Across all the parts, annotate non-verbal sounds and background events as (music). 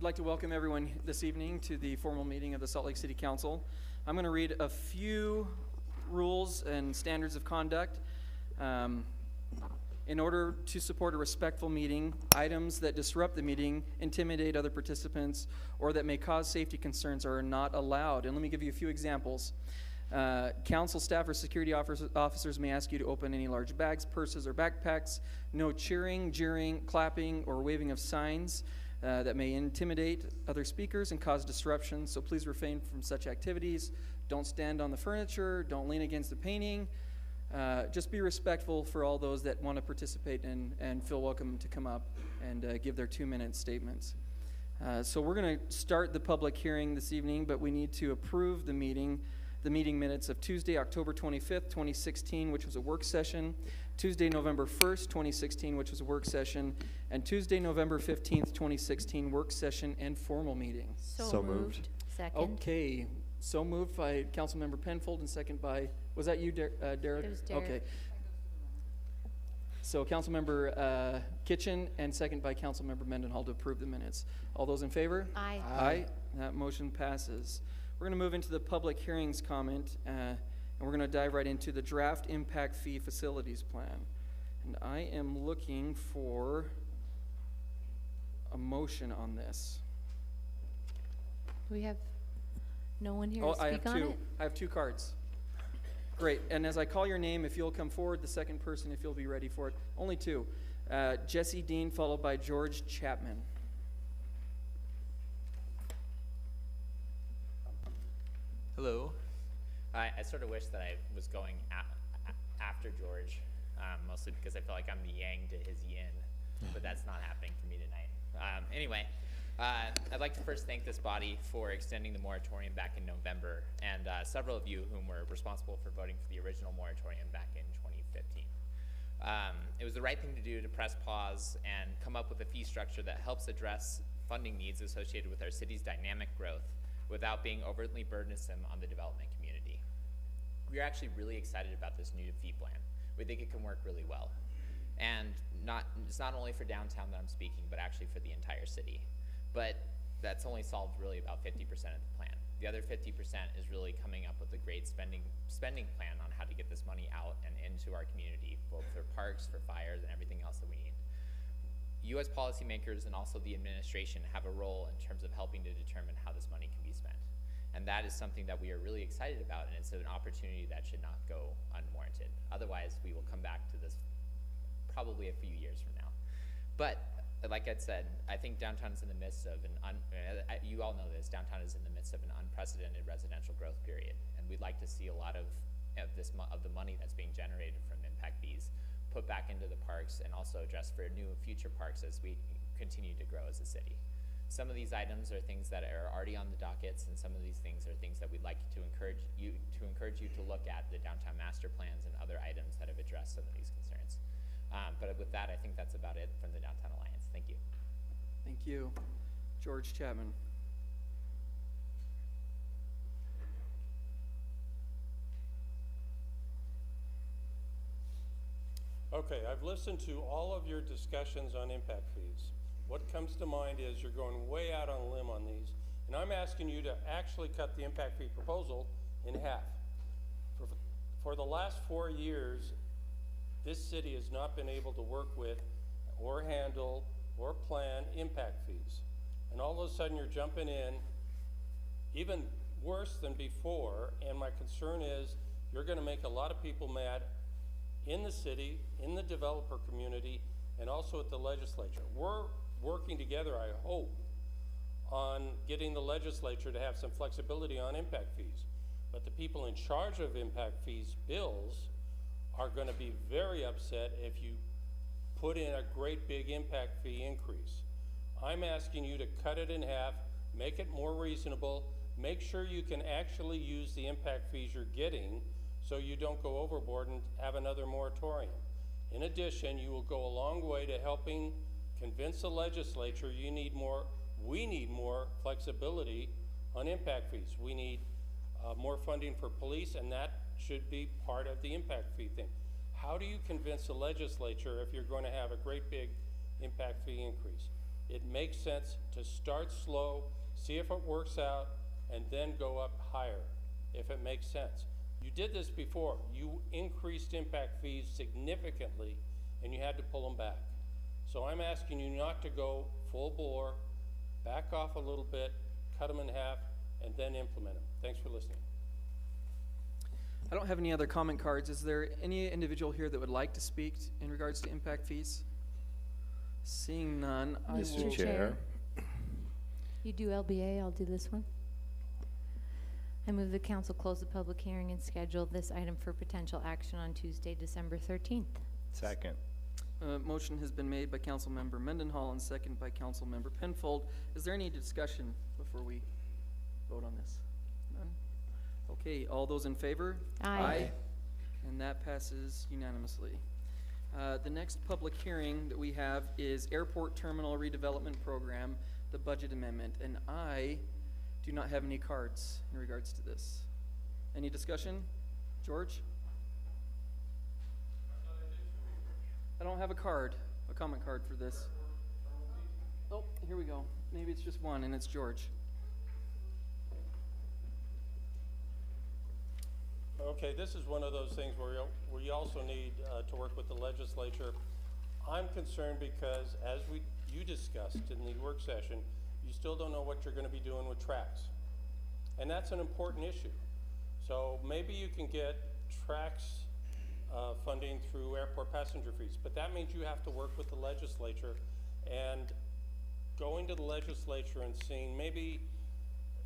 We'd like to welcome everyone this evening to the formal meeting of the Salt Lake City Council. I'm going to read a few rules and standards of conduct. Um, in order to support a respectful meeting, items that disrupt the meeting, intimidate other participants, or that may cause safety concerns are not allowed. And let me give you a few examples. Uh, council staff or security officers, officers may ask you to open any large bags, purses, or backpacks. No cheering, jeering, clapping, or waving of signs uh, that may intimidate other speakers and cause disruption. So please refrain from such activities. Don't stand on the furniture. Don't lean against the painting. Uh, just be respectful for all those that want to participate and, and feel welcome to come up and uh, give their two minute statements. Uh, so we're going to start the public hearing this evening, but we need to approve the meeting, the meeting minutes of Tuesday, October 25th, 2016, which was a work session, Tuesday, November 1st, 2016, which was a work session, and Tuesday, November 15th, 2016, work session and formal meeting. So So moved. moved. Second. Okay, so moved by Councilmember Penfold and second by, was that you, Der- uh, Derek? It was Derek. Okay. So Councilmember uh, Kitchen and second by Councilmember Mendenhall to approve the minutes. All those in favor? Aye. Aye. That motion passes. We're going to move into the public hearings comment, uh, and we're going to dive right into the draft impact fee facilities plan. And I am looking for a motion on this. We have no one here Oh, to I have speak on two. it? I have two cards. Great. And as I call your name, if you'll come forward, the second person, if you'll be ready for it. Only two. Uh, Jesse Dean, followed by George Chapman. Hello. I, I sort of wish that I was going a- after George, um, mostly because I feel like I'm the yang to his yin, but that's not happening for me tonight. Um, anyway, uh, I'd like to first thank this body for extending the moratorium back in November, and uh, several of you whom were responsible for voting for the original moratorium back in 2015. Um, it was the right thing to do to press pause and come up with a fee structure that helps address funding needs associated with our city's dynamic growth without being overtly burdensome on the development community. We are actually really excited about this new fee plan. We think it can work really well. And not, it's not only for downtown that I'm speaking, but actually for the entire city. But that's only solved really about 50% of the plan. The other 50% is really coming up with a great spending, spending plan on how to get this money out and into our community, both for parks, for fires, and everything else that we need. U.S. policymakers and also the administration have a role in terms of helping to determine how this money can be spent. And that is something that we are really excited about, and it's an opportunity that should not go unwarranted. Otherwise, we will come back to this probably a few years from now. But like I said, I think downtown is in the midst of an un, uh, you all know this. Downtown is in the midst of an unprecedented residential growth period, and we'd like to see a lot of of this of the money that's being generated from impact fees put back into the parks and also addressed for new future parks as we continue to grow as a city. Some of these items are things that are already on the dockets, and some of these things are things that we'd like to encourage you to encourage you to look at the downtown master plans and other items that have addressed some of these concerns. Um, but with that, I think that's about it from the Downtown Alliance. Thank you. Thank you. George Chapman. Okay, I've listened to all of your discussions on impact fees. What comes to mind is you're going way out on a limb on these, and I'm asking you to actually cut the impact fee proposal in half. For, for the last four years, this city has not been able to work with or handle or plan impact fees. And all of a sudden, you're jumping in, even worse than before, and my concern is you're gonna make a lot of people mad in the city, in the developer community, and also at the legislature. We're working together, I hope, on getting the legislature to have some flexibility on impact fees. But the people in charge of impact fees bills are gonna be very upset if you put in a great big impact fee increase. I'm asking you to cut it in half, make it more reasonable, make sure you can actually use the impact fees you're getting so you don't go overboard and have another moratorium. In addition, you will go a long way to helping convince the legislature you need more, we need more flexibility on impact fees. We need uh, more funding for police, and that should be part of the impact fee thing. How do you convince the legislature if you're going to have a great big impact fee increase? It makes sense to start slow, see if it works out, and then go up higher, if it makes sense. You did this before. You increased impact fees significantly, and you had to pull them back. So I'm asking you not to go full bore, back off a little bit, cut them in half, and then implement them. Thanks for listening. I don't have any other comment cards. Is there any individual here that would like to speak in regards to impact fees? Seeing none, I will. Mr. Chair. You do LBA, I'll do this one. I move the council close the public hearing and schedule this item for potential action on Tuesday, December thirteenth. Second. Uh, motion has been made by Councilmember Mendenhall and second by Councilmember Penfold. Is there any discussion before we vote on this? None? Okay, all those in favor? Aye. And that passes unanimously. Uh, the next public hearing that we have is Airport Terminal Redevelopment Program, the budget amendment, and I do not have any cards in regards to this. Any discussion? George? I don't have a card, a comment card for this. Oh, here we go. Maybe it's just one, and it's George. Okay, this is one of those things where you also need uh, to work with the legislature. I'm concerned because, as we, you discussed in the work session, you still don't know what you're gonna be doing with TRAX. And that's an important issue. So maybe you can get TRAX uh, funding through airport passenger fees, but that means you have to work with the legislature and going to the legislature and seeing maybe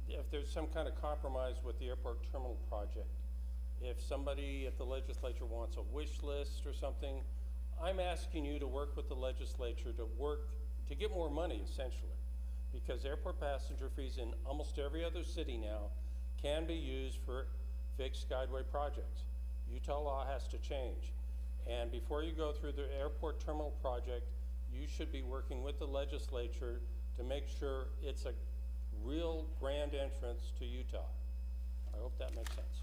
if there's some kind of compromise with the airport terminal project. If somebody at the legislature wants a wish list or something, I'm asking you to work with the legislature to work, to get more money essentially. Because airport passenger fees in almost every other city now can be used for fixed guideway projects. Utah law has to change. And before you go through the airport terminal project, you should be working with the legislature to make sure it's a real grand entrance to Utah. I hope that makes sense.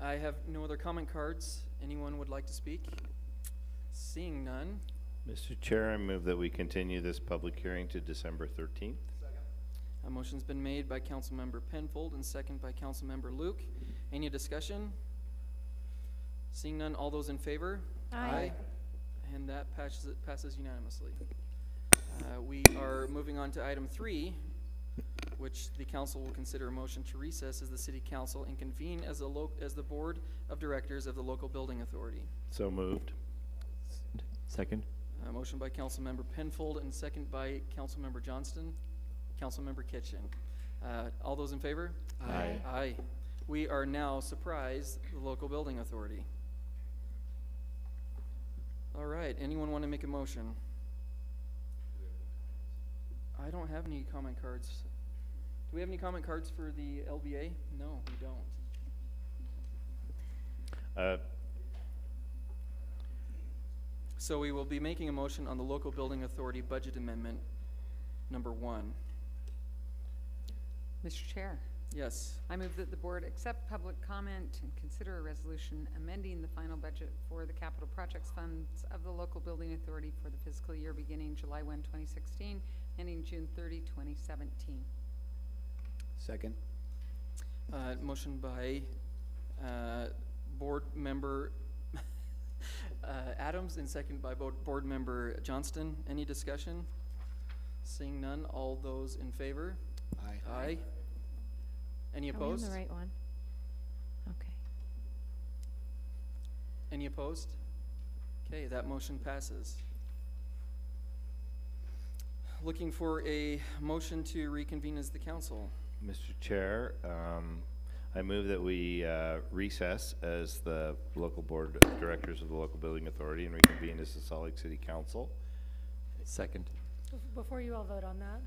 I have no other comment cards. Anyone would like to speak? Seeing none, Mr. Chair, I move that we continue this public hearing to December thirteenth. A motion's been made by Councilmember Penfold and second by Councilmember Luke. Any discussion? Seeing none, all those in favor? Aye. And that passes, it passes unanimously. Uh, we are moving on to item three, which the council will consider a motion to recess as the city council and convene as the lo- as the board of directors of the local building authority. So moved. Second? Uh, motion by Councilmember Penfold and second by Councilmember Johnston, Councilmember Kitchen. Uh, all those in favor? Aye. Aye. We are now, surprised the local building authority. All right, anyone want to make a motion? I don't have any comment cards. Do we have any comment cards for the LBA? No, we don't. Uh, So we will be making a motion on the local building authority budget amendment number one. Mr. Chair, Yes. I move that the board accept public comment and consider a resolution amending the final budget for the capital projects funds of the local building authority for the fiscal year beginning July 1, 2016, ending June 30, 2017. Second? Uh, motion by, uh, board member, (laughs) uh, Adams and second by board, board member Johnston. Any discussion? Seeing none, all those in favor? Aye. Aye. Any Are we on opposed? the right one? Okay. Any opposed? Okay, that motion passes. Looking for a motion to reconvene as the council. Mr. Chair, um, I move that we uh, recess as the local board of directors of the local building authority and reconvene as the Salt Lake City Council. Second? Bef- Before you all vote on that,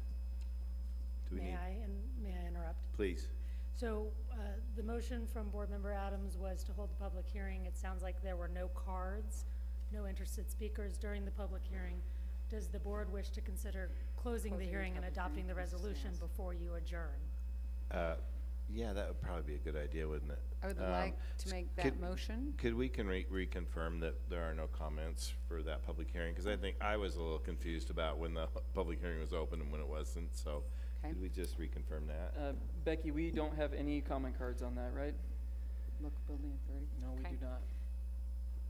Do we may need? I, and may I interrupt? Please. So, uh, the motion from Board Member Adams was to hold the public hearing. It sounds like there were no cards, no interested speakers during the public hearing. Does the board wish to consider closing the Closing the hearing and adopting the resolution before you adjourn? Uh, Yeah, that would probably be a good idea, wouldn't it? I would Um, like to s- make that could- motion. Could we can re- reconfirm that there are no comments for that public hearing? Because I think I was a little confused about when the (laughs) public hearing was open and when it wasn't, so Okay. could we just reconfirm that? Uh, Becky, we don't have any comment cards on that, right? Local Building Authority. No, we Okay. do not.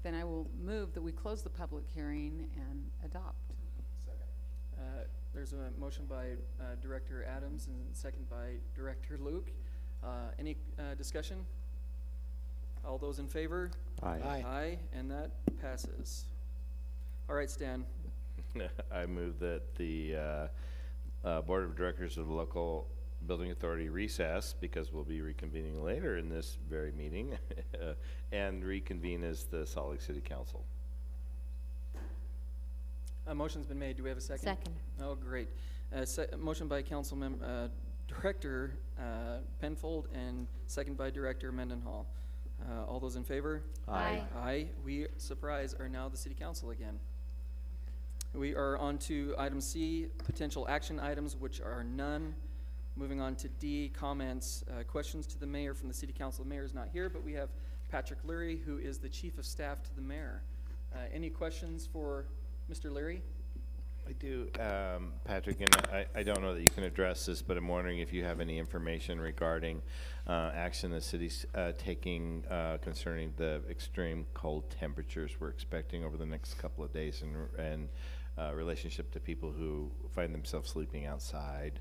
Then I will move that we close the public hearing and adopt. Uh, There's a motion by uh, Director Adams and second by Director Luke. Uh, Any uh, discussion? All those in favor? Aye. Aye, and that passes. All right, Stan. (laughs) I move that the uh, uh, Board of Directors of the local building authority recess, because we'll be reconvening later in this very meeting, uh, (laughs) and reconvene as the Salt Lake City Council. A motion's been made. Do we have a second? Second. Oh, great. Uh, se- motion by Councilmem, uh, Director, uh, Penfold and second by Director Mendenhall. Uh, all those in favor? Aye. Aye. We, surprise, are now the city council again. We are on to item C, potential action items, which are none. Moving on to D, comments, uh, questions to the mayor from the city council. The mayor is not here, but we have Patrick Leary, who is the chief of staff to the mayor. Uh, any questions for Mr. Leary? I do, um, Patrick, and I, I don't know that you can address this, but I'm wondering if you have any information regarding uh, action the city's uh, taking uh, concerning the extreme cold temperatures we're expecting over the next couple of days and, and uh, relationship to people who find themselves sleeping outside.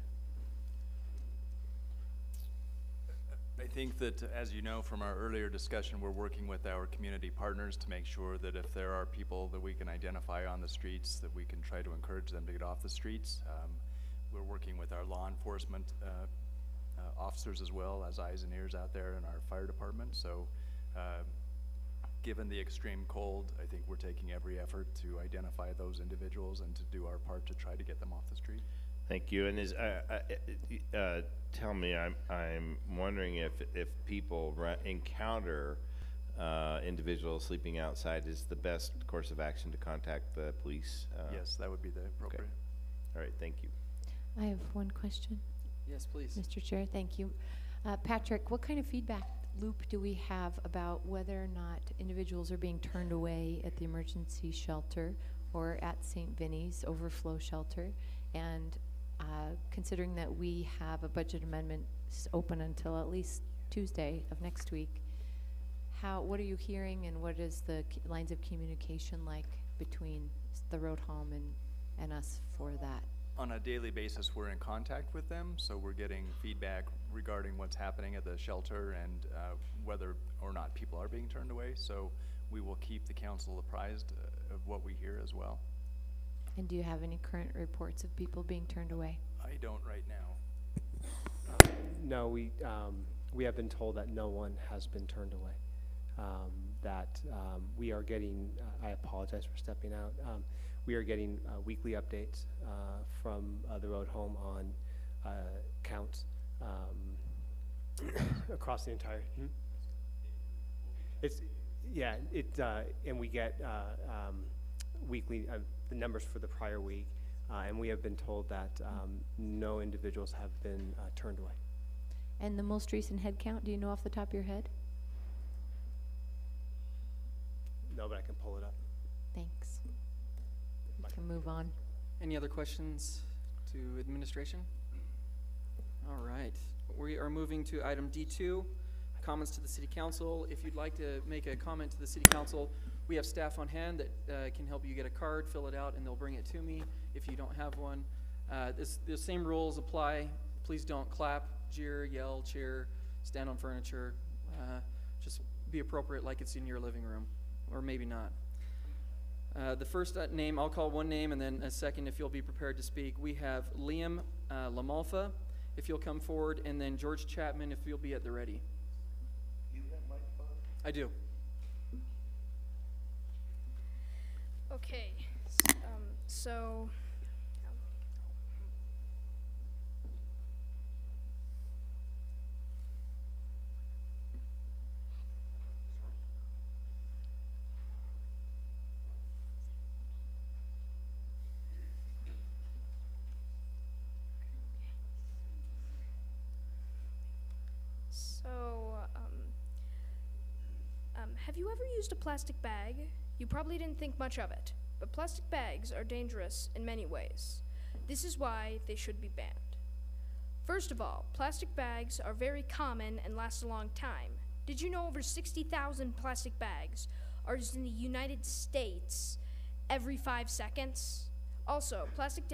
I think that, as you know from our earlier discussion, we're working with our community partners to make sure that if there are people that we can identify on the streets, that we can try to encourage them to get off the streets. Um, We're working with our law enforcement uh, uh, officers as well as eyes and ears out there in our fire department. So, uh, given the extreme cold, I think we're taking every effort to identify those individuals and to do our part to try to get them off the street. Thank you. And is, uh, uh, uh, tell me, I'm, I'm wondering if, if people ru- encounter uh, individuals sleeping outside, is the best course of action to contact the police? Uh, Yes, that would be the appropriate. Okay. All right, thank you. I have one question, Yes, please. Mr. Chair, thank you. Uh, Patrick, what kind of feedback loop do we have about whether or not individuals are being turned away at the emergency shelter or at St. Vinny's overflow shelter? And uh, considering that we have a budget amendment open until at least Tuesday of next week, how, what are you hearing and what is the c- lines of communication like between the road home and, and us for that? On a daily basis, we're in contact with them, so we're getting feedback regarding what's happening at the shelter and uh, whether or not people are being turned away. So we will keep the council apprised uh, of what we hear as well. And do you have any current reports of people being turned away? I don't right now. No, we, um, we have been told that no one has been turned away. Um, that, um, we are getting, uh, I apologize for stepping out. Um, we are getting, uh, weekly updates, uh, from, uh, the road home on, uh, counts, um, (coughs) across the entire, hmm? It's, yeah, it, uh, and we get, uh, um, weekly, uh, the numbers for the prior week. Uh, and we have been told that, um, no individuals have been, uh, turned away. And the most recent head count, do you know off the top of your head? No, but I can pull it up. Thanks. We can move on. Any other questions to administration? All right, we are moving to item D2, comments to the city council. If you'd like to make a comment to the city council, we have staff on hand that uh, can help you get a card, fill it out, and they'll bring it to me if you don't have one. Uh, This, the same rules apply. Please don't clap, jeer, yell, cheer, stand on furniture. Uh, Just be appropriate like it's in your living room, or maybe not. Uh, The first uh, name, I'll call one name and then a second if you'll be prepared to speak. We have Liam uh, Lamalfa, if you'll come forward, and then George Chapman, if you'll be at the ready. You have microphone? I do. Okay, um, so. So, um, um, have you ever used a plastic bag? You probably didn't think much of it, but plastic bags are dangerous in many ways. This is why they should be banned. First of all, plastic bags are very common and last a long time. Did you know over 60,000 plastic bags are used in the United States every five seconds? Also, plastic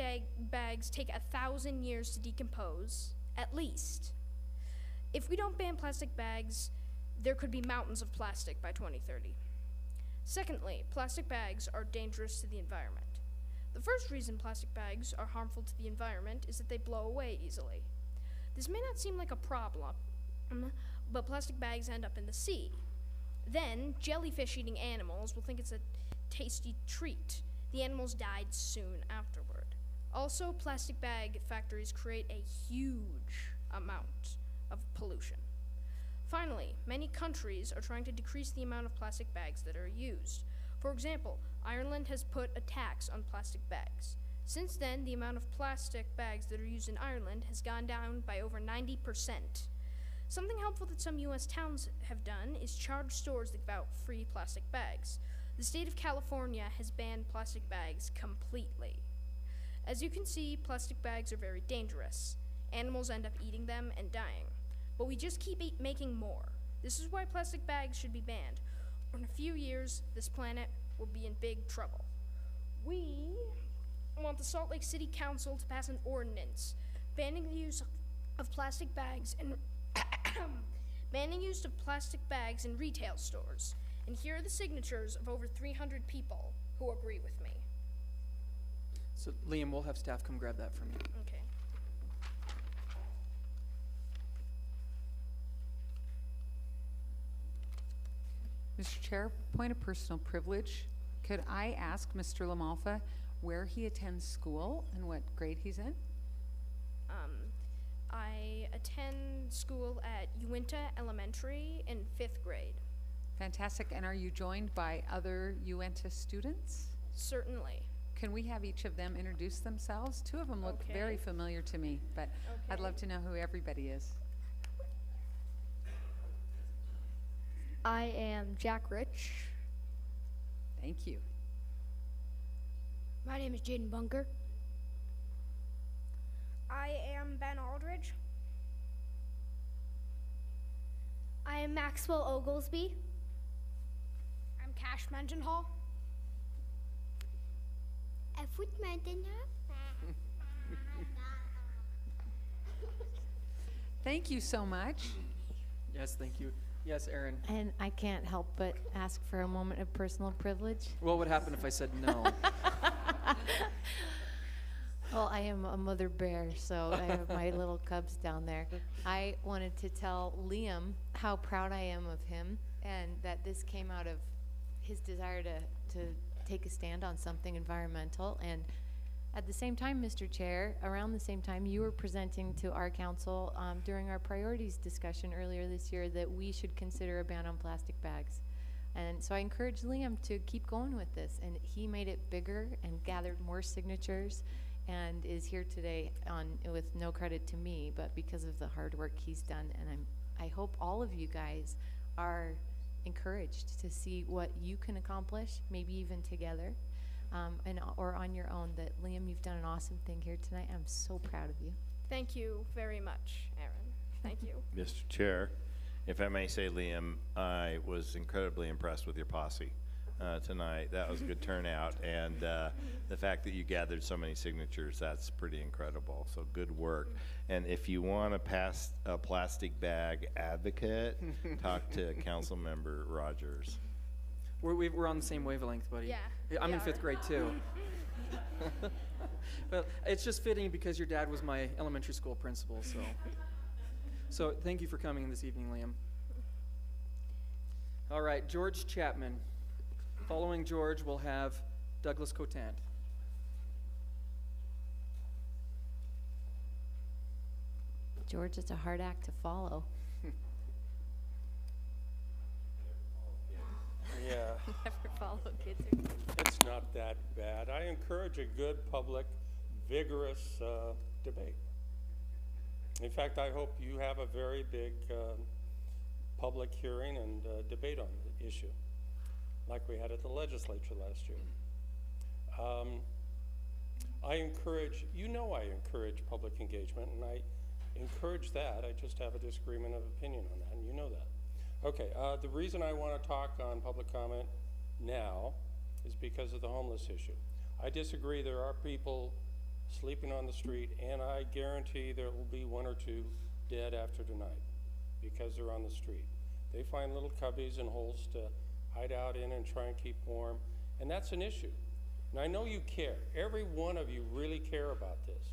bags take a thousand years to decompose, at least. If we don't ban plastic bags, there could be mountains of plastic by 2030. Secondly, plastic bags are dangerous to the environment. The first reason plastic bags are harmful to the environment is that they blow away easily. This may not seem like a problem, but plastic bags end up in the sea. Then, jellyfish eating animals will think it's a tasty treat. The animals died soon afterward. Also, plastic bag factories create a huge amount of pollution. Finally, many countries are trying to decrease the amount of plastic bags that are used. For example, Ireland has put a tax on plastic bags. Since then, the amount of plastic bags that are used in Ireland has gone down by over 90%. Something helpful that some U.S. towns have done is charge stores that give out free plastic bags. The state of California has banned plastic bags completely. As you can see, plastic bags are very dangerous. Animals end up eating them and dying. But we just keep making more. This is why plastic bags should be banned. In a few years, this planet will be in big trouble. We want the Salt Lake City Council to pass an ordinance banning the use of plastic bags and (coughs) banning use of plastic bags in retail stores. And here are the signatures of over 300 people who agree with me. So Liam, we'll have staff come grab that from you. Okay. Mr. Chair, point of personal privilege. Could I ask Mr. Lamalfa where he attends school and what grade he's in? Um, I attend school at Uinta Elementary in fifth grade. Fantastic. And are you joined by other Uinta students? Certainly. Can we have each of them introduce themselves? Two of them look very familiar to me, but I'd love to know who everybody is. I am Jack Rich. Thank you. My name is Jaden Bunker. I am Ben Aldridge. I am Maxwell Oglesby. I'm Cash Mendenhall. Efwood Mendenhall. (laughs) Thank you so much. Yes, thank you. Yes, Erin. And I can't help but ask for a moment of personal privilege. What would happen if I said no? (laughs) Well, I am a mother bear, so I have my (laughs) little cubs down there. I wanted to tell Liam how proud I am of him and that this came out of his desire to, to take a stand on something environmental. And at the same time, Mr. Chair, around the same time, you were presenting to our council um, during our priorities discussion earlier this year that we should consider a ban on plastic bags. And so I encouraged Liam to keep going with this, and he made it bigger and gathered more signatures and is here today on, with no credit to me, but because of the hard work he's done. And I'm, I hope all of you guys are encouraged to see what you can accomplish, maybe even together, um, and, or on your own. That Liam, you've done an awesome thing here tonight. I'm so proud of you. Thank you very much, Erin. Thank you. (laughs) Mr. Chair, if I may say, Liam, I was incredibly impressed with your posse uh, tonight. That was a good (laughs) turnout, and uh, the fact that you gathered so many signatures, that's pretty incredible. So good work. And if you want to pass a plastic bag advocate, talk to (laughs) Councilmember Rogers. We're, we- we're on the same wavelength, buddy. Yeah, I'm we in fifth grade too. (laughs) Well, it's just fitting because your dad was my elementary school principal, so. (laughs) So thank you for coming this evening, Liam. All right, George Chapman. Following George, we'll have Douglas Cotant. George, it's a hard act to follow. Yeah, (laughs) Never follow kids. Or it's not that bad. I encourage a good, public, vigorous uh, debate. In fact, I hope you have a very big um, public hearing and uh, debate on the issue, like we had at the legislature last year. Um, I encourage, you know I encourage public engagement, and I encourage that. I just have a disagreement of opinion on that, and you know that. Okay, uh, the reason I want to talk on public comment now is because of the homeless issue. I disagree, there are people sleeping on the street, and I guarantee there will be one or two dead after tonight because they're on the street. They find little cubbies and holes to hide out in and try and keep warm, and that's an issue. And I know you care. Every one of you really care about this.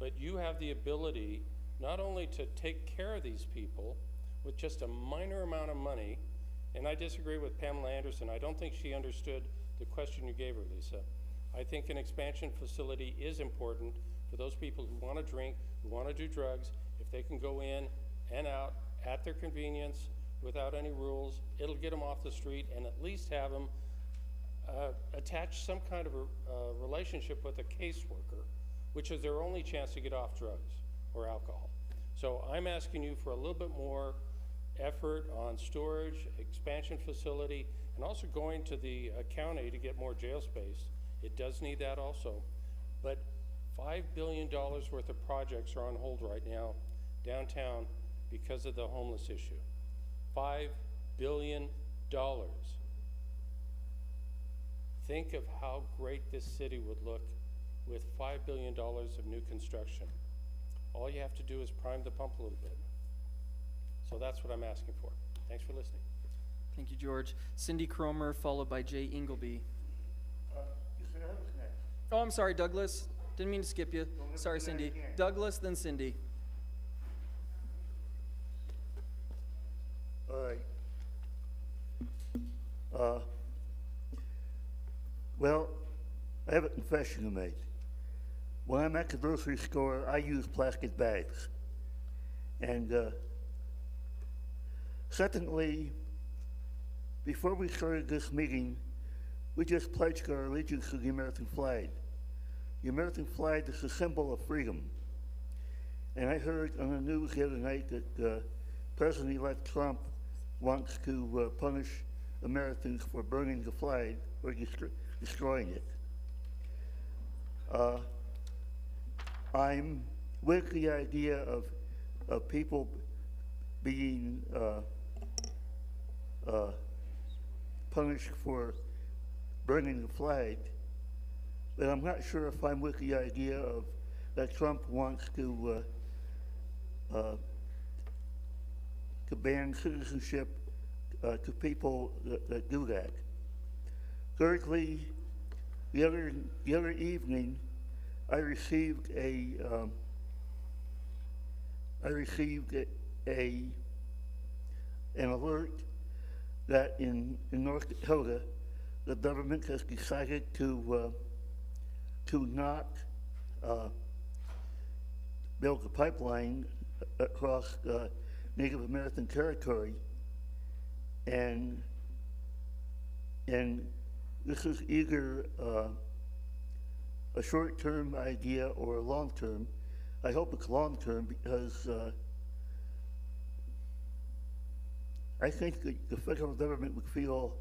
But you have the ability not only to take care of these people with just a minor amount of money, and I disagree with Pamela Atkinson. I don't think she understood the question you gave her, Lisa. I think an expansion facility is important for those people who want to drink, who want to do drugs. If they can go in and out at their convenience without any rules, it'll get them off the street and at least have them uh, attach some kind of a uh, relationship with a caseworker, which is their only chance to get off drugs or alcohol. So I'm asking you for a little bit more effort on storage, expansion facility, and also going to the uh, county to get more jail space. It does need that also. But $5 billion worth of projects are on hold right now downtown because of the homeless issue. $5 billion. Think of how great this city would look with $5 billion of new construction. All you have to do is prime the pump a little bit. So that's what I'm asking for. Thanks for listening. Thank you, George. Cindy Cromer, followed by Jay Ingleby. Oh, I'm sorry, Douglas. Didn't mean to skip you. Sorry, Cindy. Douglas, then Cindy. All right. Uh, well, I have a confession to make. When I'm at the grocery store, I use plastic bags. And uh, secondly, before we started this meeting, we just pledged our allegiance to the American flag. The American flag is a symbol of freedom. And I heard on the news the other night that uh, President-elect Trump wants to uh, punish Americans for burning the flag or destro- destroying it. Uh, I'm with the idea of, of people being uh, uh, punished for burning the flag, but I'm not sure if I'm with the idea of that Trump wants to uh, uh, to ban citizenship uh, to people that, that do that. Thirdly, the other the other evening, I received a um, I received a, a an alert that in in North Dakota, the government has decided to uh, to not uh, build a pipeline across uh, Native American territory, and and this is either uh, a short-term idea or a long-term. I hope it's long-term because uh, I think the, the federal government would feel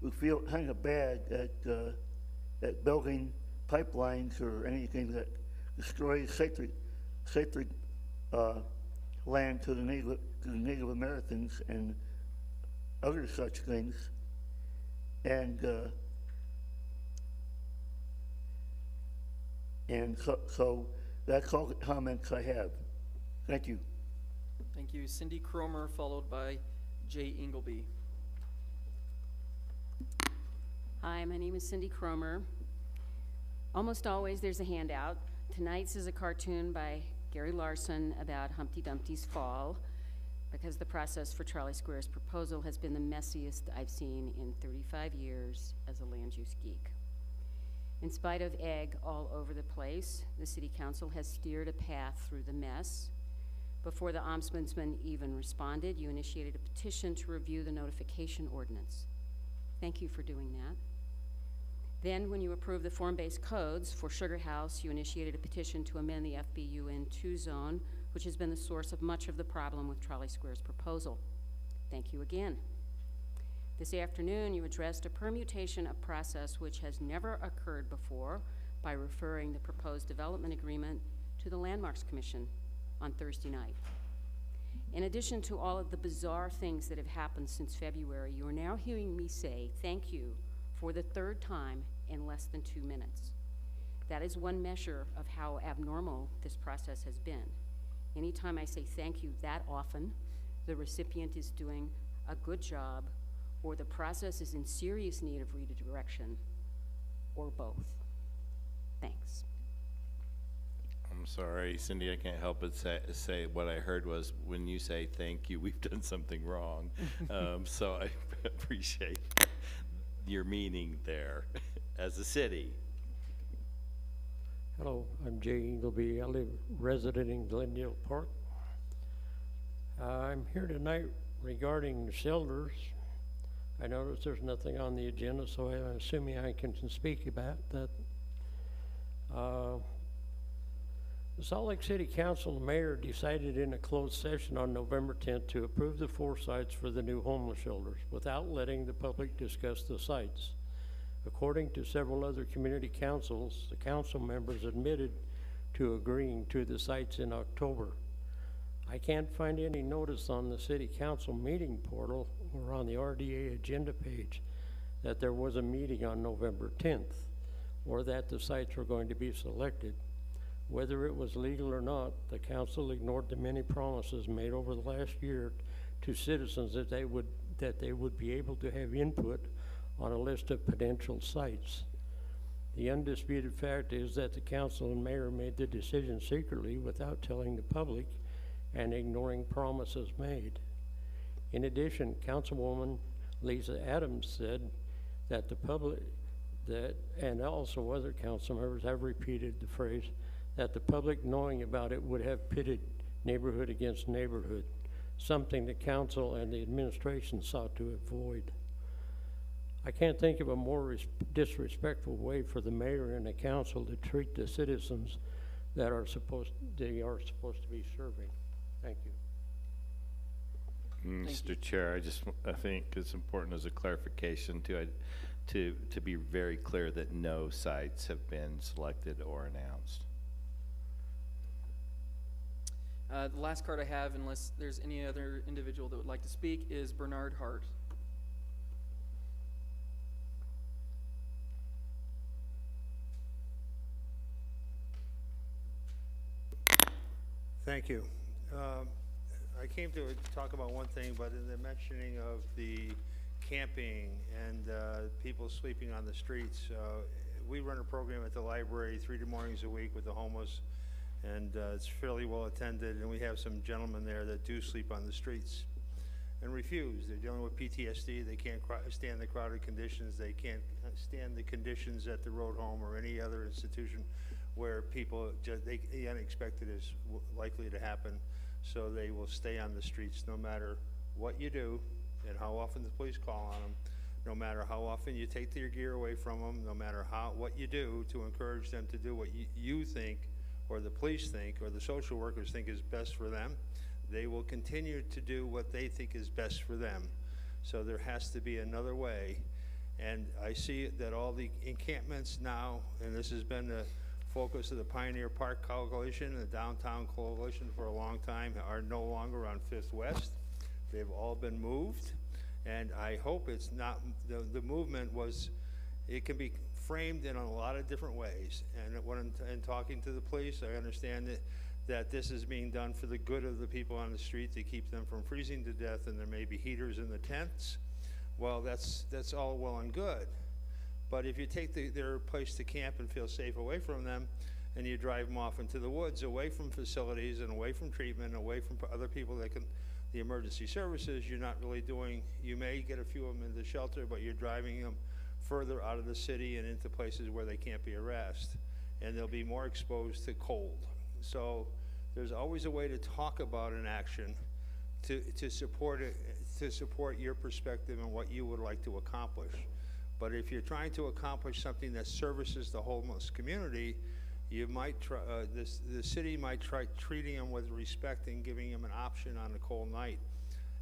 would feel kind of bad at uh, at building pipelines or anything that destroys sacred sacred uh, land to the Native to the Native Americans and other such things. And uh, and so, so that's all the comments I have. Thank you. Thank you. Cindy Cromer, followed by Jay Ingleby. Hi, my name is Cindy Cromer. Almost always there's a handout. Tonight's is a cartoon by Gary Larson about Humpty Dumpty's fall because the process for Trolley Square's proposal has been the messiest I've seen in 35 years as a land use geek. In spite of egg all over the place, the City Council has steered a path through the mess. Before the ombudsman even responded, you initiated a petition to review the notification ordinance. Thank you for doing that. Then, when you approved the form-based codes for Sugar House, you initiated a petition to amend the FB-UN2 zone which has been the source of much of the problem with Trolley Square's proposal. Thank you again. This afternoon, you addressed a permutation of process which has never occurred before by referring the proposed development agreement to the Landmarks Commission on Thursday night. In addition to all of the bizarre things that have happened since February, you are now hearing me say thank you for the third time in less than two minutes. That is one measure of how abnormal this process has been. Anytime I say thank you that often, the recipient is doing a good job, or the process is in serious need of redirection, or both. Thanks. I'm sorry, Cindy, I can't help but say, say what I heard was when you say thank you, we've (laughs) done something wrong. (laughs) um, so I (laughs) appreciate your meaning there as a city. Hello, I'm Jay Ingleby. I live resident in Glendale Park. Uh, I'm here tonight regarding the shelters. I notice there's nothing on the agenda, so I'm assuming I can speak about that. Uh, the Salt Lake City Council and Mayor decided in a closed session on November 10th to approve the four sites for the new homeless shelters without letting the public discuss the sites. According to several other community councils, the council members admitted to agreeing to the sites in October. I can't find any notice on the city council meeting portal or on the RDA agenda page that there was a meeting on November 10th or that the sites were going to be selected. Whether it was legal or not, the council ignored the many promises made over the last year to citizens that they would that they would be able to have input on a list of potential sites. The undisputed fact is that the council and mayor made the decision secretly without telling the public and ignoring promises made. In addition, Councilwoman Lisa Adams said that the public that and also other council members have repeated the phrase that the public knowing about it would have pitted neighborhood against neighborhood, something the council and the administration sought to avoid. I can't think of a more disrespectful way for the mayor and the council to treat the citizens that are supposed they are supposed to be serving. Thank you. Mm, Mr. Chair, I just I think it's important as a clarification to to to be very clear that no sites have been selected or announced. Uh, the last card I have, unless there's any other individual that would like to speak, is Bernard Hart. Thank you. Um, I came to talk about one thing, but in the mentioning of the camping and uh, people sleeping on the streets, uh, we run a program at the library three mornings a week with the homeless, and uh, it's fairly well attended. And we have some gentlemen there that do sleep on the streets and refuse. They're dealing with PTSD. They can't stand the crowded conditions. They can't stand the conditions at the road home or any other institution where people just they, the unexpected is likely to happen. So they will stay on the streets no matter what you do and how often the police call on them, no matter how often you take their gear away from them, no matter how what you do to encourage them to do what you, you think or the police think or the social workers think is best for them, they will continue to do what they think is best for them. So there has to be another way. And I see that all the encampments now, and this has been the focus of the Pioneer Park Coalition and the Downtown Coalition for a long time are no longer on Fifth West. They've all been moved, and I hope it's not, the, the movement was, it can be framed in a lot of different ways. And when I'm in talking to the police, I understand that, that this is being done for the good of the people on the street to keep them from freezing to death, and there may be heaters in the tents. Well, that's, that's all well and good. But if you take the, their place to camp and feel safe away from them, and you drive them off into the woods, away from facilities and away from treatment, and away from other people that can, the emergency services, you're not really doing, you may get a few of them into shelter, but you're driving them further out of the city and into places where they can't be arrested. And they'll be more exposed to cold. So there's always a way to talk about an action to, to support it, to support your perspective and what you would like to accomplish. But if you're trying to accomplish something that services the homeless community, you might try, uh, this, the city might try treating them with respect and giving them an option on a cold night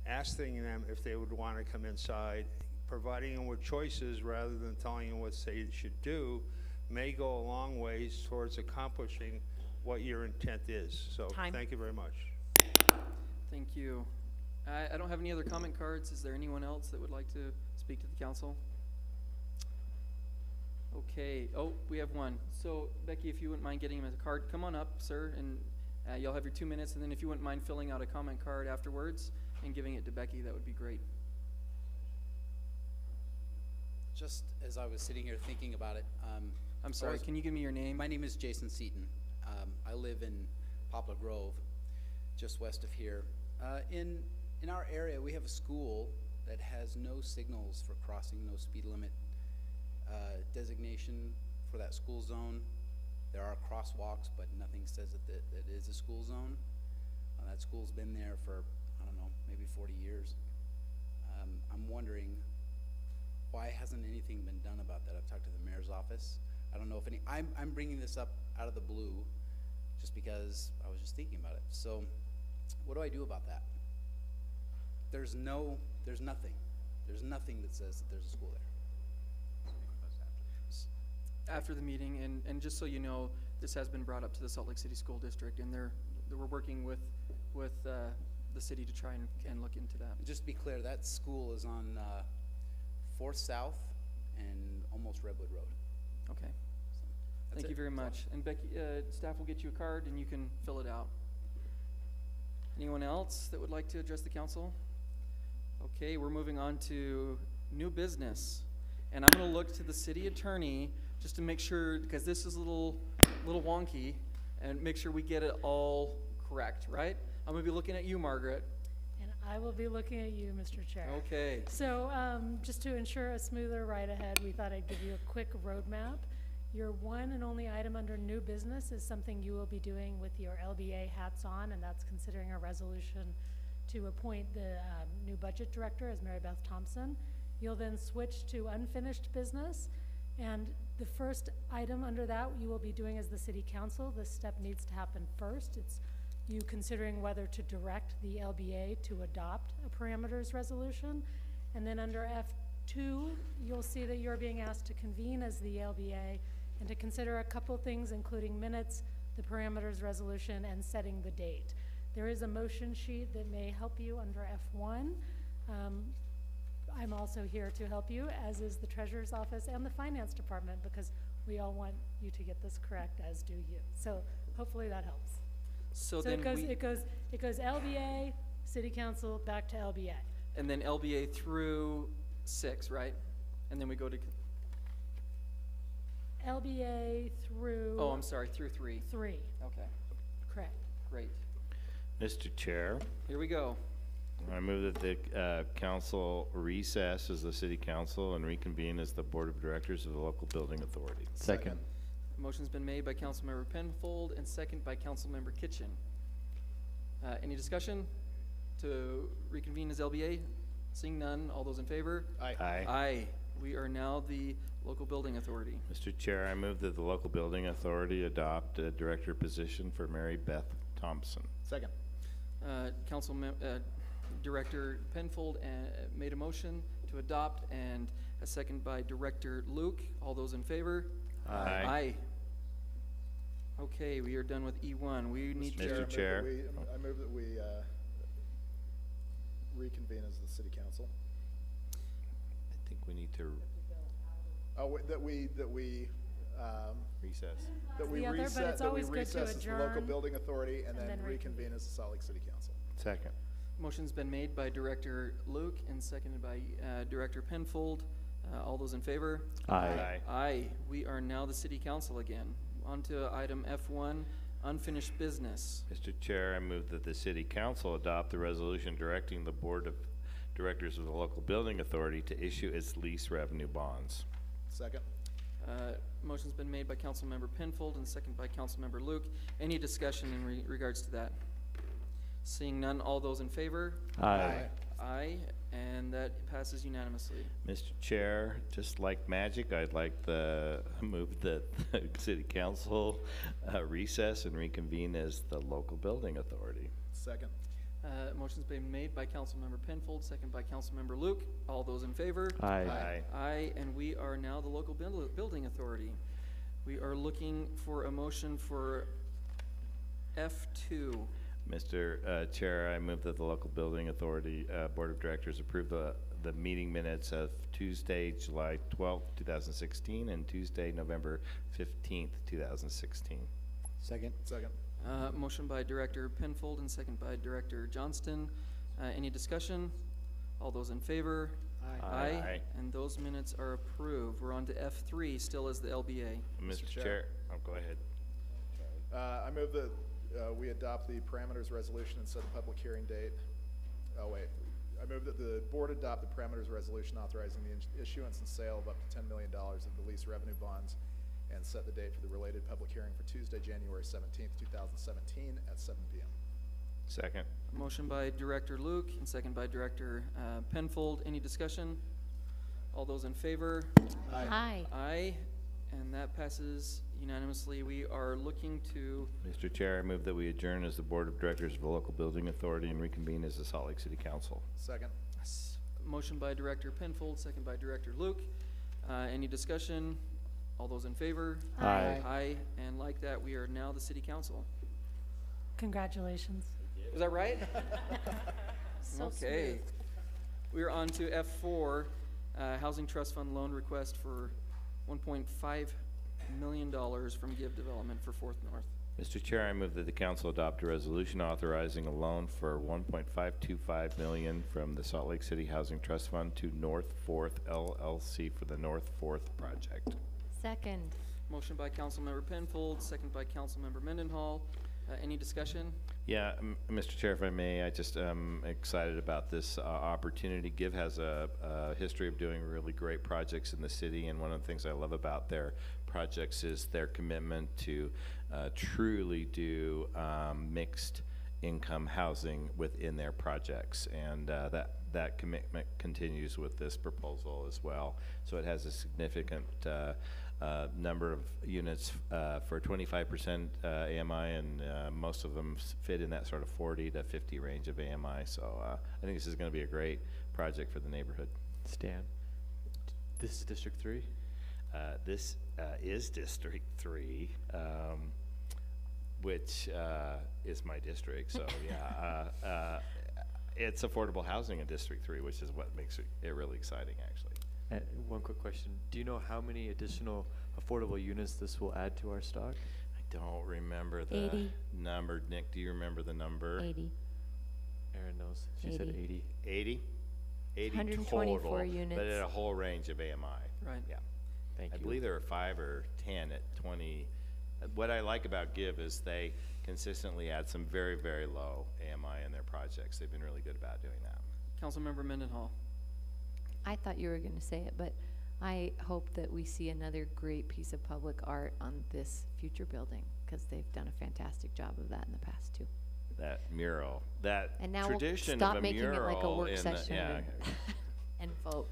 asking them if they would want to come inside, providing them with choices rather than telling them what they should do, may go a long ways towards accomplishing what your intent is. So, Time. thank you very much. Thank you. I, I don't have any other comment cards. Is there anyone else that would like to speak to the council? Okay, oh, we have one. So Becky, if you wouldn't mind getting him a card, come on up, sir, and uh, you'll have your two minutes, and then if you wouldn't mind filling out a comment card afterwards and giving it to Becky, that would be great. Just as I was sitting here thinking about it, um. I'm sorry, was- can you give me your name? My name is Jason Seaton. Um, I live in Poplar Grove, just west of here. Uh, in, in our area, we have a school that has no signals for crossing, no speed limit, uh, designation for that school zone. There are crosswalks, but nothing says that, that, that is a school zone. Uh, that school's been there for, I don't know, maybe forty years. Um, I'm wondering, why hasn't anything been done about that? I've talked to the mayor's office. I don't know if any, I'm, I'm bringing this up out of the blue, just because I was just thinking about it. So, what do I do about that? There's no, there's nothing. There's nothing that says that there's a school there. after the meeting, and, and just so you know, this has been brought up to the Salt Lake City School District, and they're, they we're working with, with, uh, the city to try and, and look into that. Just to be clear, that school is on, uh, Fourth South and almost Redwood Road. Okay. That's Thank it. you very much. And Becky, uh, staff will get you a card and you can fill it out. Anyone else that would like to address the council? Okay, we're moving on to new business. And I'm gonna look to the city attorney just to make sure, because this is a little, little wonky, and make sure we get it all correct, right? I'm gonna be looking at you, Margaret. I will be looking at you, Mr. Chair. Okay. So, um, just to ensure a smoother ride ahead, we thought I'd give you a quick roadmap. Your one and only item under new business is something you will be doing with your LBA hats on, and that's considering a resolution to appoint the, um, new budget director as Mary Beth Thompson. You'll then switch to unfinished business, and the first item under that you will be doing as the city council. This step needs to happen first. It's you considering whether to direct the LBA to adopt a parameters resolution. And then under F two, you'll see that you're being asked to convene as the LBA and to consider a couple things, including minutes, the parameters resolution, and setting the date. There is a motion sheet that may help you under F one. Um, I'm also here to help you, as is the treasurer's office and the finance department, because we all want you to get this correct, as do you. So hopefully that helps. So So then it goes, we, it goes, it goes LBA, city council, back to LBA. and then LBA through six, right? And then we go to, LBA through. oh, I'm sorry, through three. Three, Okay, correct. great. Mr. Chair, Here we go. I move that the uh, council recess as the city council and reconvene as the board of directors of the local building authority. Second. Motion's been made by Councilmember Penfold and second by Councilmember Kitchen. Uh, any discussion to reconvene as LBA? Seeing none, all those in favor? Aye. Aye. We are now the local building authority. Mr. Chair, I move that the local building authority adopt a director position for Mary Beth Thompson. Second. Uh, Council, mem- uh, Director Penfold, uh, made a motion to adopt and a second by Director Luke. All those in favor? Aye. Aye. Okay, we are done with E one. We need Mr. to. Mr. I move that Chair. we- I move that we uh, reconvene as the city council. I think we need to Oh, wait, that we, that we, um, recess. that we The other, but reset, it's that we always good to recess as the local adjourn building authority and and then then reconvene as the Salt Lake City Council. Second. Motion's been made by Director Luke and seconded by uh, Director Penfold. Uh, All those in favor? Aye. Aye. We are now the city council again. On to item F1, unfinished business. Mr. Chair, I move that the city council adopt the resolution directing the board of directors of the local building authority to issue its lease revenue bonds. Second? Uh, Motion's been made by Councilmember Penfold and seconded by Councilmember Luke. Any discussion in re- regards to that? Seeing none, all those in favor? Aye. Aye, and that passes unanimously. Mr. Chair, just like magic, I'd like to (laughs) move that (laughs) the city council uh, recess and reconvene as the local building authority. Second? Uh, motion's been made by Councilmember Penfold, second by Councilmember Luke. All those in favor? Aye. Aye. Aye, and we are now the local buil- building authority. We are looking for a motion for F two. Mr. uh, Chair, I move that the local building authority, uh, Board of Directors approve the, the meeting minutes of Tuesday, July twelfth, two thousand sixteen, and Tuesday, November fifteenth, two thousand sixteen. Second. Second. Uh, motion by Director Penfold and second by Director Johnston. Uh, any discussion? All those in favor? Aye. Aye. Aye. And those minutes are approved. We're on to F three, still as the LBA. Mr. Chair. Chair, oh, go ahead. Uh, I move that, uh, we adopt the parameters resolution and set a public hearing date. Oh, wait. I move that the board adopt the parameters resolution authorizing the issuance and sale of up to ten million dollars of the lease revenue bonds and set the date for the related public hearing for Tuesday, January seventeenth, two thousand seventeen at seven P M. Second. Motion by Director Luke and second by Director uh, Penfold. Any discussion? All those in favor? Aye. Aye, and that passes unanimously. We are looking to, Mr. Chair, I move that we adjourn as the Board of Directors of the local building authority and reconvene as the Salt Lake City Council. Second. s- motion by Director Penfold, second by Director Luke. Uh, Any discussion? All those in favor? Aye. Aye, and like that, we are now the City Council. Congratulations. Was that right? (laughs) So Okay. smooth. We are on to F four, uh, Housing Trust Fund loan request for one point five million dollars from Give Development for Fourth North. Mr. Chair, I move that the council adopt a resolution authorizing a loan for one point five two five million from the Salt Lake City Housing Trust Fund to North Fourth LLC for the North Fourth project. Second. Motion by Councilmember Penfold, second by Councilmember Mendenhall. Uh, any discussion? Yeah, m- Mr. Chair, if I may, I just am excited about this uh, opportunity. Give has a, a history of doing really great projects in the city, and one of the things I love about their projects is their commitment to uh, truly do um, mixed income housing within their projects, and uh, that that commitment continues with this proposal as well. So it has a significant uh, uh, number of units uh, for 25% uh, AMI, and uh, most of them fit in that sort of 40 to 50 range of AMI. So uh, I think this is going to be a great project for the neighborhood. Stan, this is District Three? Uh, this uh, is District 3, um, which uh, is my district. So, (laughs) yeah, uh, uh, it's affordable housing in District 3, which is what makes it, it really exciting, actually. And one quick question, do you know how many additional affordable units this will add to our stock? I don't remember the 80. number. Nick, do you remember the number? Eighty. Erin knows, she said 80. eighty. 80? 80 124 total, But units. at a whole range of AMI. Right. Yeah. Thank I you. believe there are five or 10 at 20. Uh, What I like about Give is they consistently add some very, very low AMI in their projects. They've been really good about doing that. Councilmember Mendenhall. I thought you were going to say it, but I hope that we see another great piece of public art on this future building because they've done a fantastic job of that in the past too. That mural, that And now we'll tradition stop of a making it like a work in the- session yeah. and, (laughs) and vote.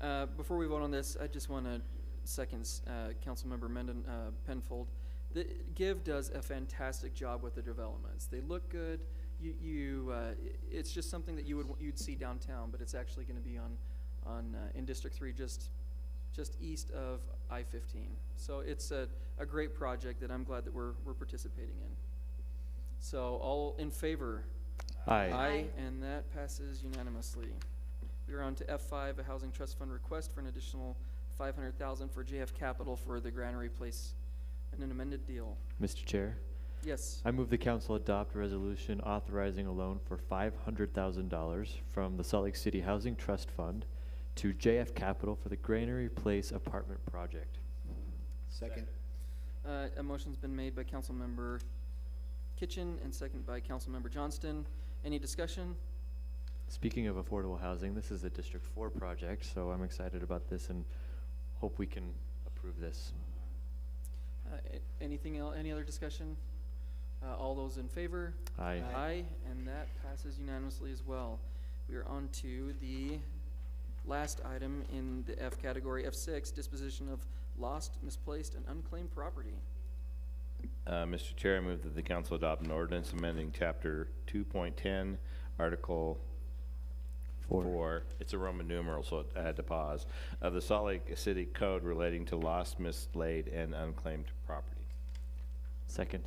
Uh, before we vote on this, I just want to second uh, Councilmember Menden, uh, Penfold. The, Give does a fantastic job with the developments. They look good. You, you uh, it's just something that you would you'd see downtown, but it's actually going to be on on uh, in District Three, just just east of I-15. So it's a, a great project that I'm glad that we're we're participating in. So all in favor? Aye. Aye, and that passes unanimously. We are on to F five, a housing trust fund request for an additional five hundred thousand for JF Capital for the Granary Place and an amended deal. Mr. Chair, Yes, I move the council adopt a resolution authorizing a loan for five hundred thousand dollars from the Salt Lake City Housing Trust Fund to JF Capital for the Granary Place apartment project. Second. uh, a motion's been made by Councilmember Kitchen and second by Councilmember Johnston. Any discussion? Speaking of affordable housing, this is a District Four project, so I'm excited about this and hope we can approve this. Uh, a- anything else, any other discussion? Uh, all those in favor? Aye. Aye, and that passes unanimously as well. We are on to the last item in the F category, F six, disposition of lost, misplaced, and unclaimed property. Uh, Mr. Chair, I move that the council adopt an ordinance amending chapter two point ten Article Four. It's a Roman numeral, so I had to pause, of the Salt Lake City Code relating to lost, mislaid, and unclaimed property. Second.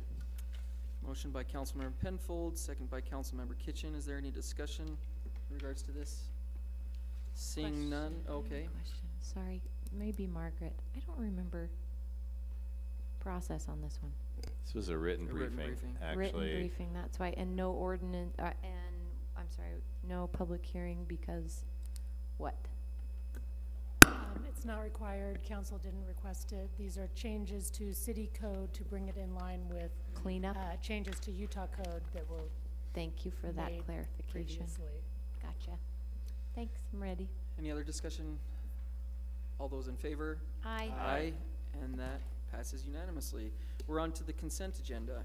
Motion by Councilmember Penfold, second by Councilmember Kitchen. Is there any discussion in regards to this? Seeing none, okay. Question, sorry, maybe Margaret. I don't remember process on this one. This was a written A written briefing, briefing. actually. Written briefing, that's why, and no ordinance, uh, and, I'm sorry, no public hearing because what? Um, It's not required, council didn't request it. These are changes to city code to bring it in line with. Cleanup? uh, Changes to Utah code that were Thank you for that made clarification. previously. Gotcha. Thanks, I'm ready. Any other discussion? All those in favor? Aye. Aye, and that passes unanimously. We're on to the consent agenda.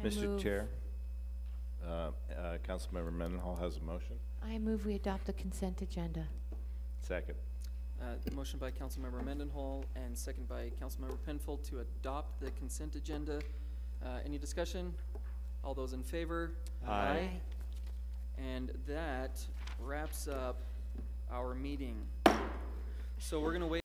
I Mr. move- Chair, uh, uh, Councilmember Mendenhall has a motion. I move we adopt the consent agenda. Second. Uh, motion by Councilmember Mendenhall and second by Councilmember Penfold to adopt the consent agenda. Uh, any discussion? All those in favor? Aye. And that wraps up our meeting. So we're gonna wait